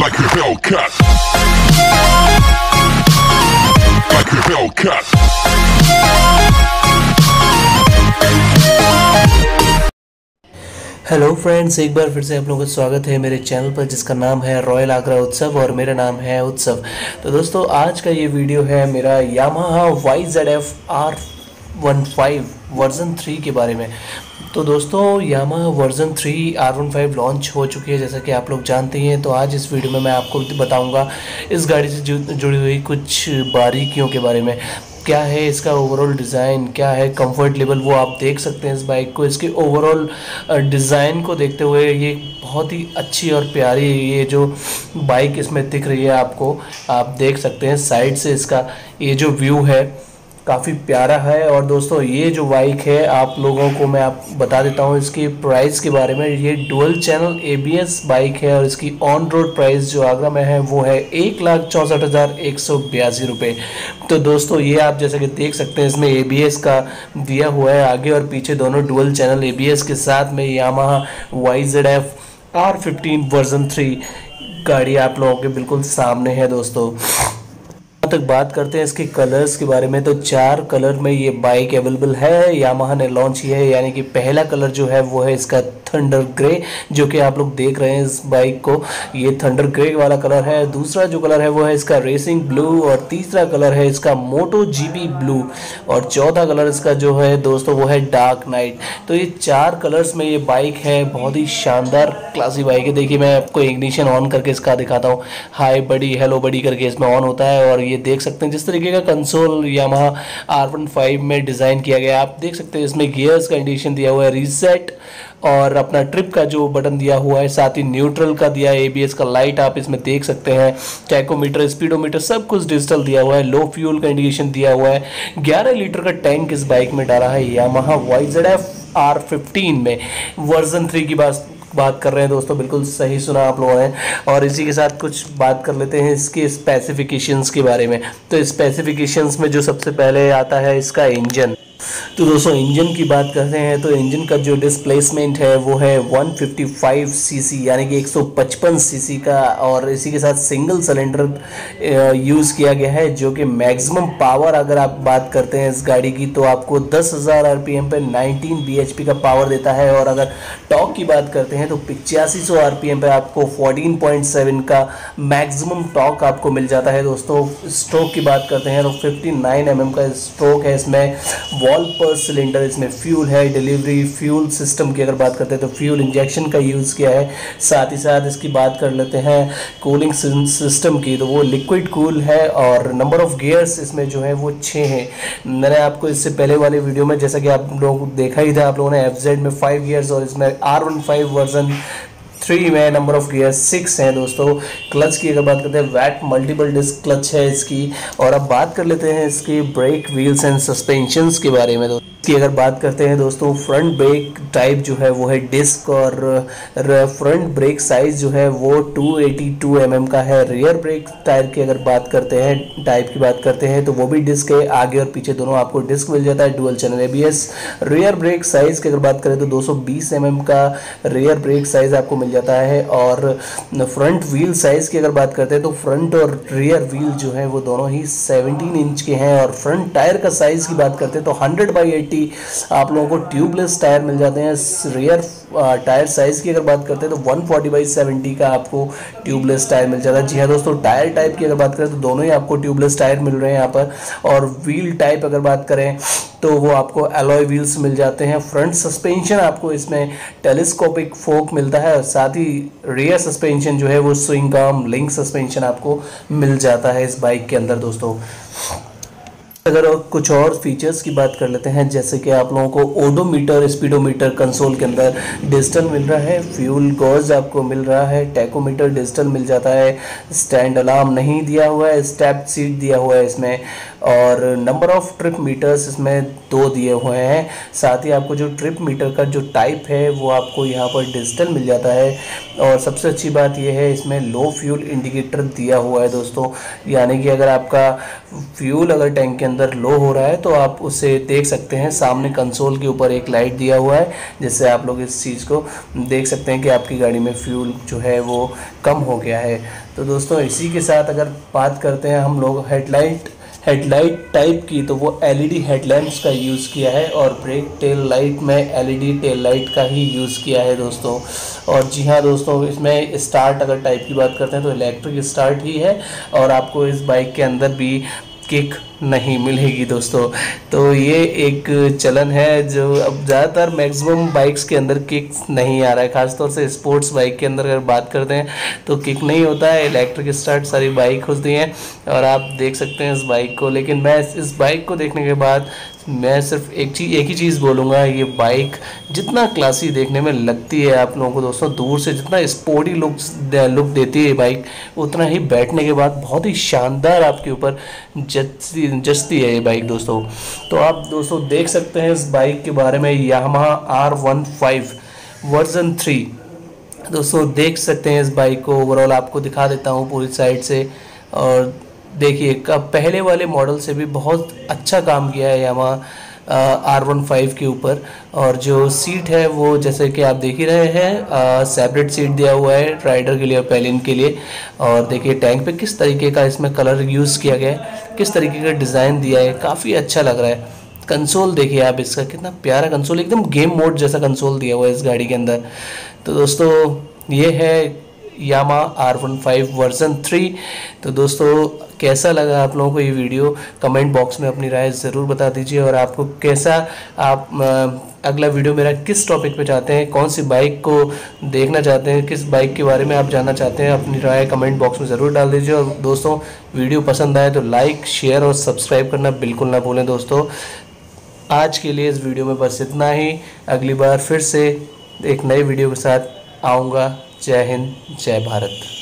like a Hellcat. Like a Hellcat. Hello friends एक बार फिर से आप लोगों का स्वागत है मेरे चैनल पर, जिसका नाम है रॉयल आगरा उत्सव और मेरा नाम है उत्सव तो दोस्तों, आज का ये वीडियो है मेरा Yamaha Y Z F R one five, version three के बारे में। तो दोस्तों Yamaha version three R one five launch हो चुकी है, जैसा कि आप लोग जानते ही तो आज इस वीडियो में मैं आपको बताऊँगा इस गाड़ी से जुड़ी हुई कुछ बारीकियों के बारे में। क्या है इसका ओवरऑल डिज़ाइन क्या है कंफर्ट लेवल वो आप देख सकते हैं इस बाइक को। इसके ओवरऑल डिज़ाइन को देखते हुए ये बहुत ही अच्छी और प्यारी ये जो बाइक इसमें दिख रही है आपको, आप देख सकते हैं साइड से इसका ये जो व्यू है। काफ़ी प्यारा है और दोस्तों, ये जो बाइक है, आप लोगों को मैं आप बता देता हूँ, इसकी प्राइस के बारे में, ये डुअल चैनल एबीएस बाइक है और इसकी ऑन रोड प्राइस जो आगरा में है, वो है एक लाख चौंसठ हज़ार एक सौ बयासी रुपये तो दोस्तों, ये आप जैसे कि देख सकते हैं, इसमें एबीएस का दिया हुआ है आगे और पीछे दोनों डुअल चैनल एबीएस के साथ में Yamaha Y Z F R fifteen version three गाड़ी आप लोगों के बिल्कुल सामने है दोस्तों। तक बात करते हैं इसके कलर्स के बारे में। तो चार कलर में ये बाइक अवेलेबल है यामाहा ने लॉन्च किया है, यानी कि पहला कलर जो है वो है इसका थंडर ग्रे जो कि आप लोग देख रहे हैं इस बाइक को। ये थंडर ग्रे वाला कलर है। दूसरा जो कलर है वो है इसका रेसिंग ब्लू और तीसरा कलर है इसका मोटो जीबी ब्लू और चौथा कलर इसका जो है दोस्तों वो है डार्क नाइट तो ये चार कलर्स में ये बाइक है, बहुत ही शानदार क्लासी बाइक है। देखिए, मैं आपको इग्निशन ऑन करके इसका दिखाता हूँ। हाई बड़ी हेलो बड़ी करके इसमें ऑन होता है और ये देख सकते हैं, जिस तरीके का console Yamaha R one five में डिज़ाइन किया गया है। आप देख सकते हैं, इसमें गियर्स का इंडिकेशन दिया हुआ है रीसेट और अपना ट्रिप का जो बटन दिया हुआ है, साथ ही न्यूट्रल का दिया है एबीएस का लाइट आप इसमें देख सकते हैं। टैकोमीटर स्पीडोमीटर सब कुछ डिजिटल दिया हुआ है लो फ्यूल का इंडिकेशन दिया हुआ है। 11 लीटर का टैंक इस बाइक में डाला है Yamaha Y Z F R fifteen में। वर्जन थ्री की बात बात कर रहे हैं दोस्तों, बिल्कुल सही सुना आप लोगों ने। और इसी के साथ कुछ बात कर लेते हैं इसके स्पेसिफिकेशंस के बारे में। तो स्पेसिफिकेशंस में जो सबसे पहले आता है इसका इंजन तो दोस्तों इंजन की बात करते हैं तो इंजन का जो डिस्प्लेसमेंट है वो है 155 सीसी यानी कि 155 सीसी का और इसी के साथ सिंगल सिलेंडर यूज़ किया गया है जो कि मैक्सिमम पावर अगर आप बात करते हैं इस गाड़ी की तो आपको 10,000 आरपीएम पे 19 बीएचपी का पावर देता है और अगर टॉक की बात करते हैं तो पिचासी सौ आरपीएम पे आपको 14.7 का मैक्सिमम टॉक आपको मिल जाता है दोस्तों। स्ट्रोक की बात करते हैं तो 59 एमएम का स्ट्रोक है इसमें वॉल पर सिलेंडर इसमें फ्यूल है डिलीवरी फ्यूल सिस्टम की अगर बात करते हैं तो फ्यूल इंजेक्शन का यूज़ किया है। साथ ही साथ इसकी बात कर लेते हैं कूलिंग सिस्टम की तो वो लिक्विड कूल है और नंबर ऑफ़ गियर्स इसमें जो है वो छः हैं। मैंने आपको इससे पहले वाले वीडियो में, जैसा कि आप लोग देखा ही था, आप लोगों ने FZ में फाइव गियर्स और इसमें R one five version three में नंबर ऑफ़ गियर सिक्स हैं दोस्तों। क्लच की अगर बात करते हैं वैट मल्टीपल डिस्क क्लच है इसकी। और अब बात कर लेते हैं इसकी ब्रेक व्हील्स एंड सस्पेंशंस के बारे में दोस्तों। की अगर बात करते हैं दोस्तों फ्रंट ब्रेक टाइप जो है वो है डिस्क और फ्रंट ब्रेक साइज़ जो है वो 282 mm का है। रियर ब्रेक टायर की अगर बात करते हैं टाइप की बात करते हैं तो वो भी डिस्क है। आगे और पीछे दोनों आपको डिस्क मिल जाता है dual channel ABS rear brake size की अगर बात करें तो 220 सौ mm का रियर ब्रेक साइज़ आपको मिल जाता है। और फ्रंट व्हील साइज़ की अगर बात करते हैं तो फ्रंट और रियर व्हील जो है, वो दोनों ही 17 इंच के हैं। और फ्रंट टायर का साइज़ की बात करते हैं तो 100 बाई एट्टी आप लोगों को ट्यूबलेस टायर मिल जाते हैं। रियर टायर साइज़ की अगर बात करते हैं तो 140 फोर्टी बाई सेवेंटी का आपको ट्यूबलेस टायर मिल जाता है। जी हाँ दोस्तों टायर टाइप की अगर बात करें तो दोनों ही आपको ट्यूबलेस टायर मिल रहे हैं यहाँ पर। और व्हील टाइप अगर बात करें तो वो आपको एलॉय व्हील्स मिल जाते हैं। फ्रंट सस्पेंशन आपको इसमें टेलीस्कोपिक फोक मिलता है और साथ ही रियर सस्पेंशन जो है वो स्विंग आर्म लिंक सस्पेंशन आपको मिल जाता है इस बाइक के अंदर दोस्तों। अगर कुछ और फीचर्स की बात कर लेते हैं, जैसे कि आप लोगों को ओडोमीटर स्पीडोमीटर कंसोल के अंदर डिजिटल मिल रहा है फ्यूल गॉज आपको मिल रहा है टैकोमीटर डिजिटल मिल जाता है स्टैंड अलार्म नहीं दिया हुआ है स्टेप सीट दिया हुआ है इसमें, और नंबर ऑफ़ ट्रिप मीटर्स इसमें दो दिए हुए हैं। साथ ही आपको जो ट्रिप मीटर का जो टाइप है, वो आपको यहाँ पर डिजिटल मिल जाता है। और सबसे अच्छी बात यह है, इसमें लो फ्यूल इंडिकेटर दिया हुआ है दोस्तों। यानी कि अगर आपका फ्यूल अगर टैंक के अंदर लो हो रहा है तो आप उसे देख सकते हैं। सामने कंसोल के ऊपर एक लाइट दिया हुआ है, जिससे आप लोग इस चीज़ को देख सकते हैं कि आपकी गाड़ी में फ्यूल जो है वो कम हो गया है। तो दोस्तों, इसी के साथ अगर बात करते हैं हम लोग हेडलाइट हेडलाइट टाइप की तो वो एलईडी हेडलैम्प्स का यूज़ किया है और ब्रेक टेल लाइट में एलईडी टेल लाइट का ही यूज़ किया है दोस्तों। और जी हाँ दोस्तों, इसमें स्टार्ट अगर टाइप की बात करते हैं तो इलेक्ट्रिक स्टार्ट ही है और आपको इस बाइक के अंदर भी किक नहीं मिलेगी दोस्तों। तो ये एक चलन है जो अब ज़्यादातर मैक्सिमम बाइक्स के अंदर किक नहीं आ रहा है। ख़ासतौर से स्पोर्ट्स बाइक के अंदर अगर बात करते हैं तो किक नहीं होता है। इलेक्ट्रिक स्टार्ट सारी बाइक होती हैं और आप देख सकते हैं इस बाइक को। लेकिन मैं इस बाइक को देखने के बाद मैं सिर्फ़ एक चीज़ एक ही चीज़ बोलूँगा, ये बाइक जितना क्लासी देखने में लगती है आप लोगों को दोस्तों, दूर से जितना स्पोर्टी लुक लुक देती है बाइक उतना ही बैठने के बाद बहुत ही शानदार आपके ऊपर जचती जचती है ये बाइक दोस्तों। तो आप दोस्तों देख सकते हैं इस बाइक के बारे में Yamaha R one five version three दोस्तों देख सकते हैं इस बाइक को ओवरऑल आपको दिखा देता हूँ पूरी साइड से और देखिए पहले वाले मॉडल से भी बहुत अच्छा काम किया है यामा आर वन फाइव के ऊपर। और जो सीट है वो जैसे कि आप देख ही रहे हैं सेपरेट सीट दिया हुआ है राइडर के लिए और पैलिन के लिए। और देखिए टैंक पे किस तरीके का इसमें कलर यूज़ किया गया है, किस तरीके का डिज़ाइन दिया है, काफ़ी अच्छा लग रहा है। कंसोल देखिए आप इसका, कितना प्यारा कंसोल एकदम गेम मोड जैसा कंसोल दिया हुआ है इस गाड़ी के अंदर। तो दोस्तों, ये है Yamaha R one five version three तो दोस्तों, कैसा लगा आप लोगों को ये वीडियो? कमेंट बॉक्स में अपनी राय ज़रूर बता दीजिए और आपको कैसा आप अगला वीडियो मेरा किस टॉपिक पे चाहते हैं, कौन सी बाइक को देखना चाहते हैं, किस बाइक के बारे में आप जानना चाहते हैं, अपनी राय कमेंट बॉक्स में ज़रूर डाल दीजिए। और दोस्तों, वीडियो पसंद आए तो लाइक शेयर और सब्सक्राइब करना बिल्कुल ना भूलें दोस्तों। आज के लिए इस वीडियो में बस इतना ही। अगली बार फिर से एक नई वीडियो के साथ आऊँगा। जय हिंद जय भारत।